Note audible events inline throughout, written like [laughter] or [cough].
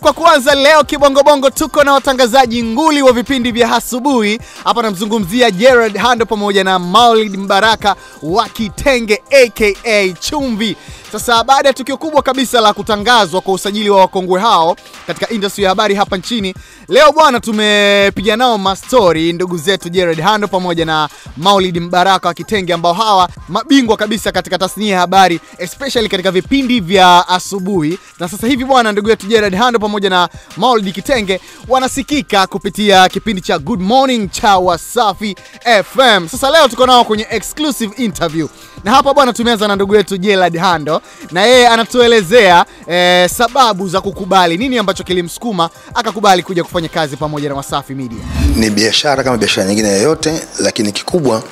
Kwa kuanza leo kibongobongo, tuko na watangazaji nguli wa vipindi vya asubuhi hapa. Namzungumzia Gerard Hando pamoja na Maulid Mbaraka wa Kitenge aka Chumvi. Sasa baada ya tukio kubwa kabisa la kutangazwa kwa usajili wa wakongwe hao katika industry ya habari hapa nchini, leo bwana, tumepiga nao mastori ndugu zetu Jared Hando pamoja na Maulid Mbaraka wa Kitenge, ambao hawa mabingwa kabisa katika tasnia ya habari especially katika vipindi vya asubuhi. Na sasa hivi bwana, ndugu yetu Jared Hando pamoja na Maulid Kitenge wanasikika kupitia kipindi cha Good Morning cha Wasafi FM. Sasa leo tuko nao kwenye exclusive interview, na hapa bwana, tumeanza na ndugu yetu Jared Hando na yeye anatuelezea eh, sababu za kukubali, nini ambacho kilimsukuma akakubali kuja kufanya kazi pamoja na Wasafi Media. Ni biashara kama biashara nyingine yoyote, lakini kikubwa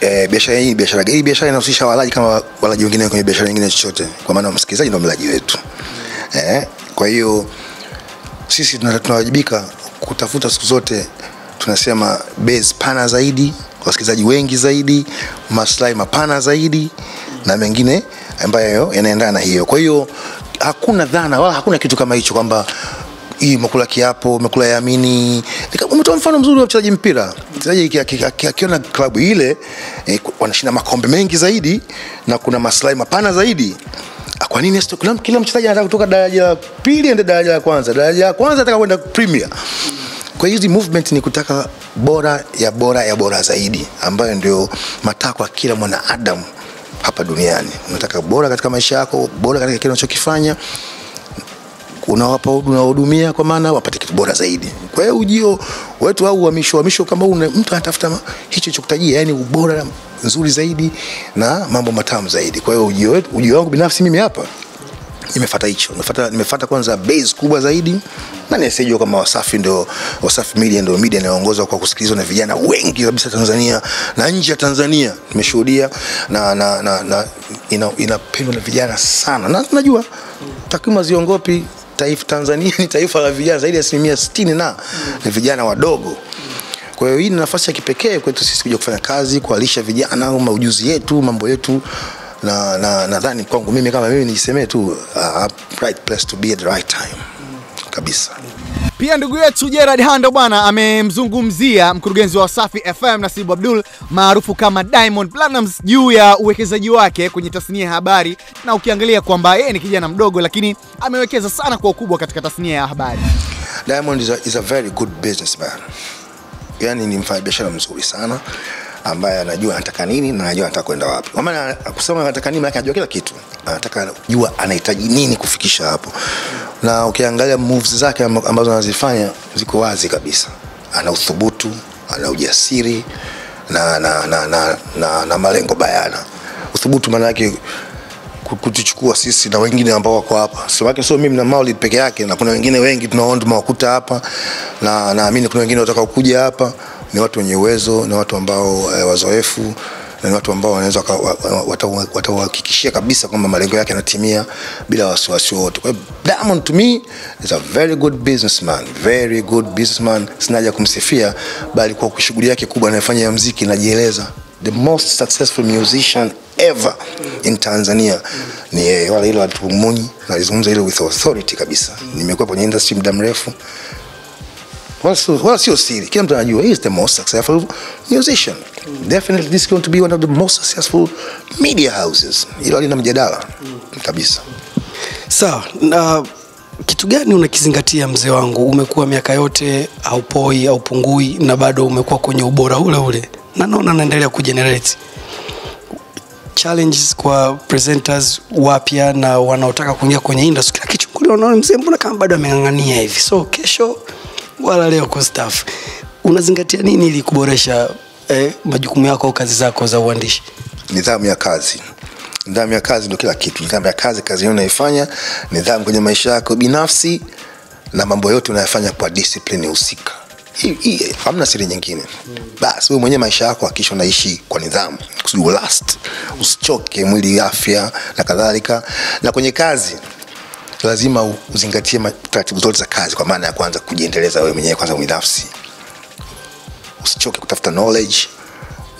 E, biashara hii biashara hii biashara inahusisha walaji kama walaji wengine kwenye biashara nyingine chochote, kwa maana msikilizaji ndio mlaji wetu. E, kwa hiyo sisi tunawajibika kutafuta siku zote, tunasema base pana zaidi, wasikilizaji wengi zaidi, maslahi mapana zaidi na mengine ambayo yanaendana na hiyo. Kwa hiyo hakuna dhana wala hakuna kitu kama hicho kwamba hii umekula kiapo, umekula yamini. Umetoa mfano mzuri wa mchezaji mpira, mchezaji akiona klabu ile eh, wanashinda makombe mengi zaidi na kuna maslahi mapana zaidi kwa nini kila mchezaji anataka kutoka daraja la pili ende daraja la kwanza, daraja la kwanza anataka kwenda Premier. Kwa hizi movement ni kutaka bora ya bora ya bora zaidi, ambayo ndio matakwa kila mwanadamu hapa duniani. Unataka bora katika maisha yako, bora katika kile unachokifanya, unawapa unawahudumia, kwa maana wapate kitu bora zaidi. Kwa hiyo ujio wetu au uhamisho uhamisho kama huu, mtu anatafuta hicho chokutajia, yani ubora nzuri zaidi na mambo matamu zaidi. Kwa hiyo ujio ujio wangu binafsi mimi hapa nimefuata hicho, nimefuata nimefuata kwanza base kubwa zaidi, na nisijua kama Wasafi ndio Wasafi Media ndio media inayoongozwa kwa kusikilizwa na vijana wengi kabisa Tanzania na nje ya Tanzania, nimeshuhudia na, na, na, na ina, inapendwa na vijana sana, na tunajua takwimu ziongopi taifa Tanzania ni taifa la vijana zaidi ya asilimia sitini na ni vijana wadogo. Kwa hiyo hii ni nafasi ya kipekee kwetu sisi kuja kufanya kazi, kualisha vijana maujuzi yetu, mambo yetu na na nadhani kwangu mimi kama mimi nijisemee tu uh, right place to be at the right time kabisa. Pia ndugu yetu Gerard Hando bwana amemzungumzia mkurugenzi wa Wasafi FM Nasibu Abdul maarufu kama Diamond Platnumz juu ya uwekezaji wake kwenye tasnia ya habari, na ukiangalia kwamba yeye ni kijana mdogo, lakini amewekeza sana kwa ukubwa katika tasnia ya habari. Diamond is a, is a very good businessman, yani ni mfanyabiashara mzuri sana ambaye anajua anataka nini na anajua anataka kwenda wapi. Kwa maana kusema anataka nini, maana anajua kila kitu, anataka jua anahitaji nini kufikisha hapo, na ukiangalia moves zake ambazo anazifanya ziko wazi kabisa. Ana uthubutu, ana ujasiri na, na, na, na, na, na malengo bayana. Uthubutu maana yake kutuchukua sisi na wengine ambao wako hapa, sio wake, sio mimi na Maulid peke yake, na kuna wengine wengi tunaona tumewakuta hapa, na naamini kuna wengine watakao kuja hapa ni watu wenye uwezo, ni watu ambao e, wazoefu na ni watu ambao wanaweza watauhakikishia kabisa kwamba malengo yake yanatimia bila wasiwasi wote. Kwa hiyo Diamond to me is a very good businessman, very good businessman. Sina haja kumsifia, bali kwa shughuli yake kubwa anayofanya ya muziki inajieleza. The most successful musician ever in Tanzania ni yeye, wala ile watu munyi, nalizungumza ile with authority kabisa. Nimekuwa kwenye industry muda mrefu wala sio siri, kila mtu anajua he is the most successful musician. mm. Definitely this is going to be one of the most successful media houses. Hilo halina mjadala kabisa. Sawa. Na kitu gani unakizingatia mzee wangu? Umekuwa miaka yote haupoi haupungui, na bado umekuwa kwenye ubora ule ule, na naona naendelea kugenerate challenges kwa presenters wapya na wanaotaka kuingia kwenye industry. Akichungulia unaona mzee, mbona kama bado ameng'ang'ania hivi, so kesho wala leo kustaff. Unazingatia nini ili kuboresha eh, majukumu yako au kazi zako za uandishi? Nidhamu ya kazi. Nidhamu ya kazi ndio kila kitu. Nidhamu ya kazi, kazi unaifanya, nidhamu kwenye maisha yako binafsi na mambo yote unayofanya kwa discipline husika. Hii hamna siri nyingine. Basi wewe mwenyewe maisha yako hakikisha unaishi kwa nidhamu, kusudi last, usichoke mwili, afya na kadhalika. Na kwenye kazi lazima uzingatie taratibu zote za kazi, kwa maana ya kwanza kujiendeleza wewe mwenyewe kwanza binafsi. Usichoke kutafuta knowledge,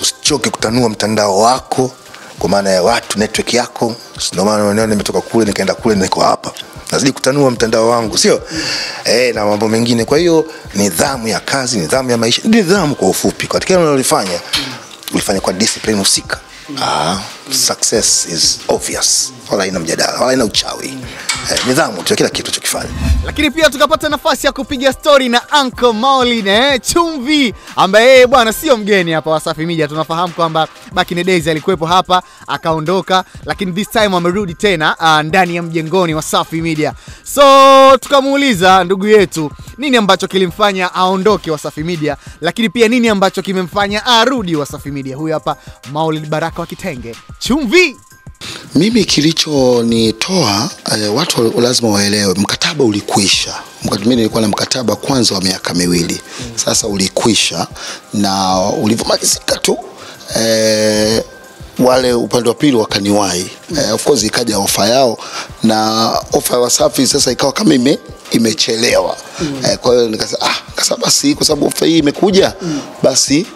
usichoke kutanua mtandao wako, kwa maana ya watu network yako. Ndio maana unaona nimetoka kule nikaenda kule niko hapa. Nazidi kutanua mtandao wangu sio? Eh, na mambo mengine. Kwa hiyo nidhamu ya kazi nidhamu ya maisha nidhamu kwa ufupi. Katika kile unalofanya ulifanya kwa discipline husika. Ah, success is obvious. Wala ina mjadala wala ina uchawi eh, nidhamu tu kila kitu chokifanya lakini pia tukapata nafasi ya kupiga stori na Uncle Maulid eh, Chumvi ambaye yeye bwana sio mgeni hapa Wasafi Media. Tunafahamu kwamba back in the days alikuwepo hapa akaondoka, lakini this time amerudi tena uh, ndani ya mjengoni Wasafi Media. So tukamuuliza ndugu yetu nini ambacho kilimfanya aondoke Wasafi Media, lakini pia nini ambacho kimemfanya arudi Wasafi Media. Huyu hapa Maulid Baraka wa Kitenge, Chumvi. Mimi kilichonitoa eh, watu lazima waelewe, mkataba ulikwisha. Mimi nilikuwa na mkataba kwanza wa miaka miwili, mm. sasa ulikwisha, na ulivyomalizika tu eh, wale upande wa pili wakaniwahi. Eh, of course ikaja ofa yao na ofa ya Wasafi sasa ikawa kama ime imechelewa mm. eh, kwa hiyo nikasema ah, kasa basi kwa sababu ofa hii imekuja mm. basi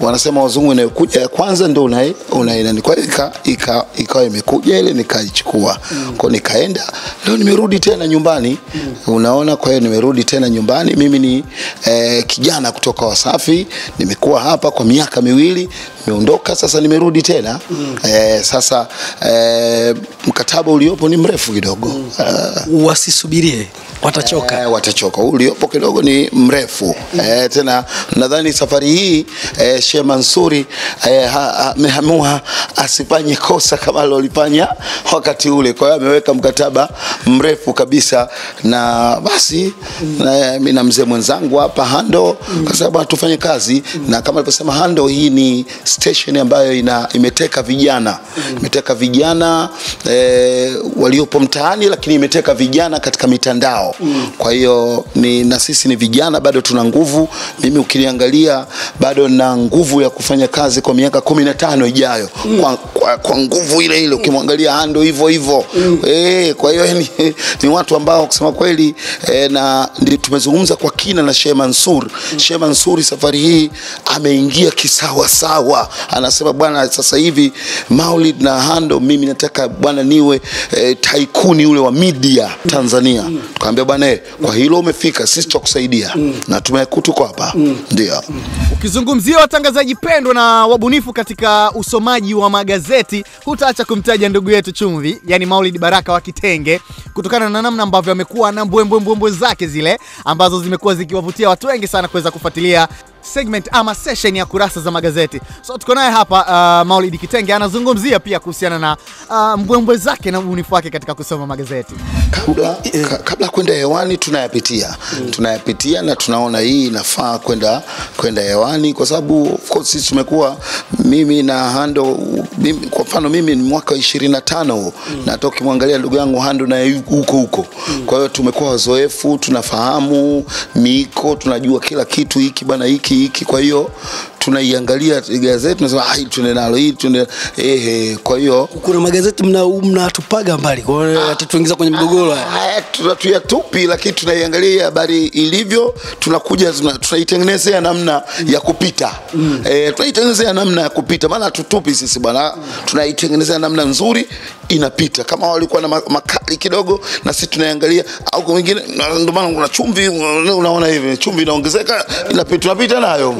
wanasema wazungu inayokuja ya kwanza ndo una unaenda kwa hiyo ika- ika- ikawa imekuja ile nikaichukua. Mm. kwao nikaenda leo nimerudi tena nyumbani. Mm. unaona kwa hiyo nimerudi tena nyumbani. Mimi ni eh, kijana kutoka wasafi. Nimekuwa hapa kwa miaka miwili nimeondoka sasa nimerudi tena mm. e, sasa e, mkataba uliopo ni mrefu kidogo mm. uh, wasisubirie watachoka e, watachoka. Uliopo kidogo ni mrefu mm. e, tena nadhani safari hii e, Sheikh Mansuri e, ameamua asifanye kosa kama alilofanya wakati ule. Kwa hiyo ameweka mkataba mrefu kabisa, na basi na, mimi na mzee mwenzangu hapa Hando mm. kwa sababu tufanye kazi mm. na kama alivyosema Hando, hii ni station ambayo ina imeteka vijana imeteka vijana e, waliopo mtaani, lakini imeteka vijana katika mitandao mm. kwa hiyo ni na sisi ni vijana bado tuna nguvu. Mimi ukiniangalia bado na nguvu ya kufanya kazi kwa miaka kumi na tano ijayo kwa, kwa, kwa nguvu ile ile. Ukimwangalia Hando hivyo hivyo eh, kwa hiyo ni, [laughs] ni watu ambao kusema kweli e, na tumezungumza kwa kina na Sheikh Mansur. Sheikh Mansuri safari hii ameingia kisawa anasema bwana, sasa hivi Maulid na Hando, mimi nataka bwana niwe e, taikuni ule wa media Tanzania. tukaambia bwana, eh, kwa hilo umefika, sisi tutakusaidia na tumekutuko hapa hapa ndio. Ukizungumzia watangazaji pendwa na wabunifu katika usomaji wa magazeti, hutaacha kumtaja ndugu yetu Chumvi, yani Maulid Baraka wa Kitenge, kutokana na namna ambavyo amekuwa na mbwembwe mbwembwe zake zile ambazo zimekuwa zikiwavutia watu wengi sana kuweza kufuatilia segment ama session ya kurasa za magazeti. So tuko naye hapa uh, Maulidi Kitenge anazungumzia pia kuhusiana na uh, mbwembwe zake na ubunifu wake katika kusoma magazeti. kabla ka, kabla kwenda hewani tunayapitia mm. tunayapitia na tunaona hii inafaa kwenda kwenda hewani kwa sababu of course sisi tumekuwa mimi na Hando mimi, kwa mfano mimi ni mwaka wa 25 huu na hata ukimwangalia ndugu yangu Hando na huko huko mm. kwa hiyo tumekuwa wazoefu tunafahamu miiko tunajua kila kitu hiki bana hiki hiki kwa hiyo tunaiangalia gazeti tunasema ah hili tuende nalo hili tuende ehe kwa hiyo kuna magazeti mna- mnatupaga mbali kwa hiyo atatuingiza kwenye mgogoro. haya. haya tuna- tuyatupi lakini tunaiangalia habari ilivyo tunakuja tunaitengenezea namna ya kupita mm. e, tunaitengenezea namna ya kupita maana tutupi sisi bwana tunaitengenezea namna nzuri inapita kama walikuwa na makali kidogo na sisi tunaangalia, au kwa wengine ndio maana kuna chumvi unaona hivi chumvi inaongezeka inapita tunapita nayo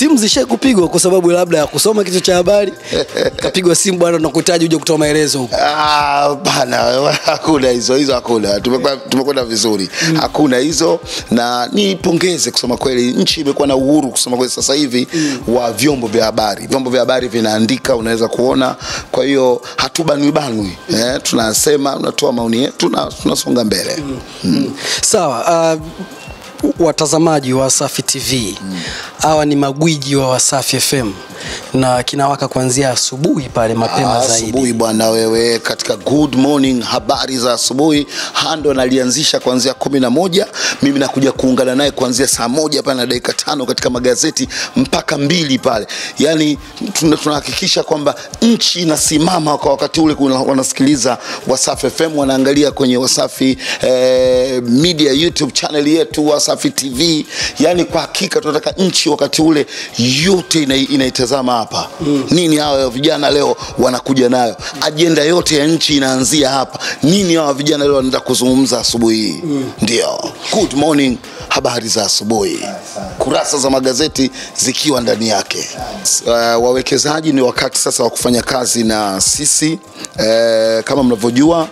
simu zishai kupigwa kwa sababu labda ya kusoma kitu cha habari. [laughs] Kapigwa simu bwana nakuhitaji uje kutoa maelezo huko. Ah, bana hakuna hizo hizo hakuna. Tumekwenda vizuri. Hakuna hizo. Na nipongeze kusema kweli nchi imekuwa na uhuru kusema kweli sasa hivi wa vyombo vya habari. Vyombo vya habari vinaandika unaweza kuona. Kwa hiyo hatubanwi banwi eh, tunasema tunatoa maoni yetu na tunasonga mbele. Mm. sawa uh, watazamaji wa Wasafi TV hawa ni magwiji wa Wasafi FM na kinawaka kuanzia asubuhi pale mapema Ah, zaidi. asubuhi bwana wewe katika good morning habari za asubuhi. Hando analianzisha kuanzia kumi na moja. Mimi nakuja kuungana naye kuanzia saa moja pale na dakika tano katika magazeti mpaka mbili pale. Yani tunahakikisha kwamba nchi inasimama kwa wakati ule wanasikiliza wasafi fm wanaangalia kwenye wasafi eh, media youtube channel yetu wasafi tv yani kwa hakika tunataka nchi wakati ule yote ina- inaitazama hapa. Mm. nini hawa vijana leo wanakuja nayo? Ajenda yote ya nchi inaanzia hapa. Nini hawa vijana leo wanaenda kuzungumza asubuhi hii? Mm. ndio. Good morning. Habari za asubuhi. Kurasa za magazeti zikiwa ndani yake. Uh, wawekezaji ni wakati sasa wa kufanya kazi na sisi. Uh, kama mnavyojua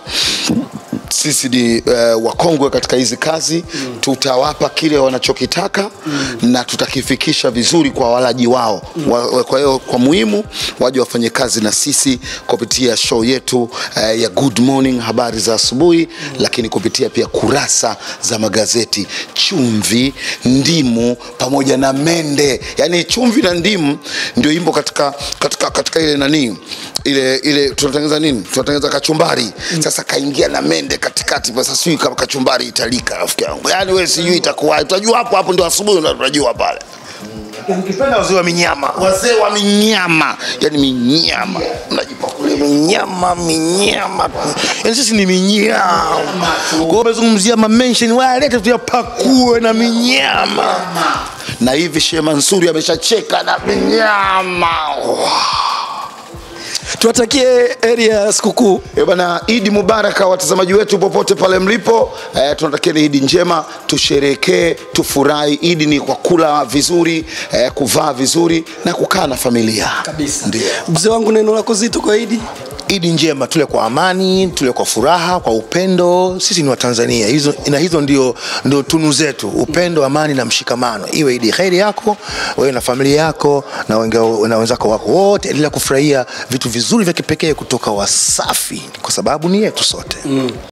sisi ni uh, wakongwe katika hizi kazi mm. tutawapa kile wanachokitaka mm. na tutakifikisha vizuri kwa walaji wao mm. wa, kwa hiyo kwa muhimu waje wafanye kazi na sisi kupitia show yetu uh, ya good morning habari za asubuhi mm. lakini kupitia pia kurasa za magazeti chumvi ndimu pamoja na mende yani chumvi na ndimu ndio imbo katika, katika, katika ile nanii ile ile tunatengeneza nini? Tunatengeneza kachumbari. Mm. sasa kaingia na mende katikati sasa sijui kama kachumbari italika rafiki yangu. Yani wewe sijui itakuwa utajua hapo hapo ndio asubuhi unajua pale. Ukipenda wazee wa minyama. Wazee wa minyama. Yani minyama. Mnajipakulia minyama minyama. Yani sisi ni minyama. Kwa hiyo umezungumzia mamensheni walete tuyapakue na minyama. Na hivi Sheikh Mansuri ameshacheka na minyama tuwatakie heri ya sikukuu. Eh bana, Idi Mubaraka watazamaji wetu popote pale mlipo. Eh, tunatakia ni Idi njema, tusherekee, tufurahi. Idi ni kwa kula vizuri, eh, kuvaa vizuri na kukaa na familia. Kabisa. Ndio. mzee wangu neno lako zito kwa idi idi njema tule kwa amani tule kwa furaha kwa upendo. Sisi ni watanzania hizo, na hizo ndio, ndio tunu zetu. Upendo amani na mshikamano. Iwe idi kheri yako wewe na familia yako na, wenzako wako wote. Endelea kufurahia vitu vizuri vya kipekee kutoka wasafi kwa sababu ni yetu sote mm.